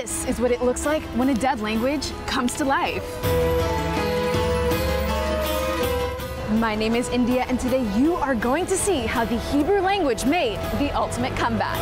This is what it looks like when a dead language comes to life. My name is India, and today you are going to see how the Hebrew language made the ultimate comeback.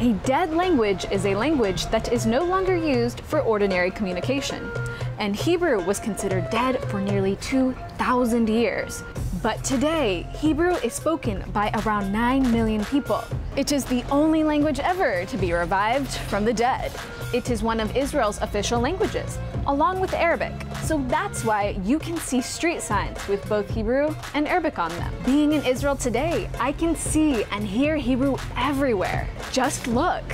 A dead language is a language that is no longer used for ordinary communication, and Hebrew was considered dead for nearly 2,000 years. But today, Hebrew is spoken by around 9 million people. It is the only language ever to be revived from the dead. It is one of Israel's official languages, along with Arabic. So that's why you can see street signs with both Hebrew and Arabic on them. Being in Israel today, I can see and hear Hebrew everywhere. Just look.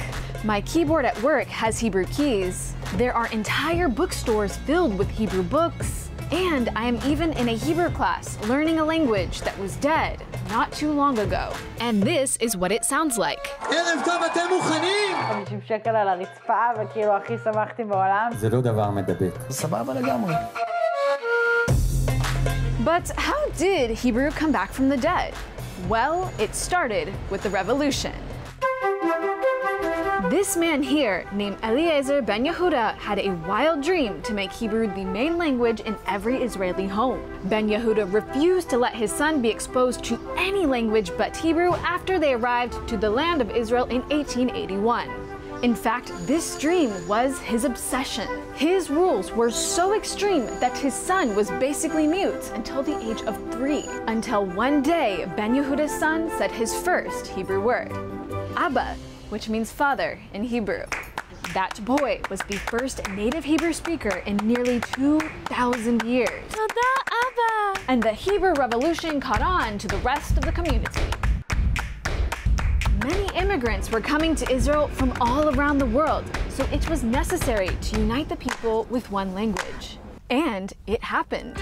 My keyboard at work has Hebrew keys. There are entire bookstores filled with Hebrew books. And I am even in a Hebrew class learning a language that was dead not too long ago. And this is what it sounds like. ערב טוב, אתם מוכנים? 50 שקל על הרצפה, וכאילו הכי שמחתי בעולם. זה לא דבר מדבק. סבבה לגמרי. But how did Hebrew come back from the dead? Well, it started with the revolution. This man here, named Eliezer ben Yehuda, had a wild dream to make Hebrew the main language in every Israeli home. Ben Yehuda refused to let his son be exposed to any language but Hebrew after they arrived to the land of Israel in 1881. In fact, this dream was his obsession. His rules were so extreme that his son was basically mute until the age of three. Until one day, Ben Yehuda's son said his first Hebrew word, Abba, which means father in Hebrew. That boy was the first native Hebrew speaker in nearly 2,000 years. And the Hebrew Revolution caught on to the rest of the community. Many immigrants were coming to Israel from all around the world, so it was necessary to unite the people with one language. And it happened.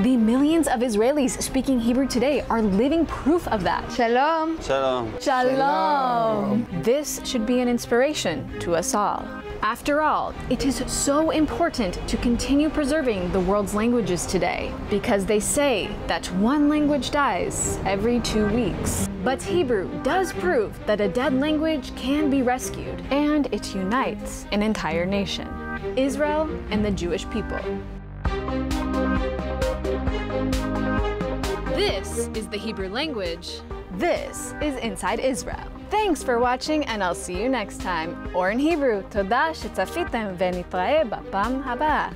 The millions of Israelis speaking Hebrew today are living proof of that. Shalom. Shalom. Shalom. This should be an inspiration to us all. After all, it is so important to continue preserving the world's languages today because they say that one language dies every two weeks. But Hebrew does prove that a dead language can be rescued and it unites an entire nation, Israel and the Jewish people. This is the Hebrew language. This is Inside Israel. Thanks for watching and I'll see you next time. Or in Hebrew, תודה שצפיתם ונתראה בפעם הבאה.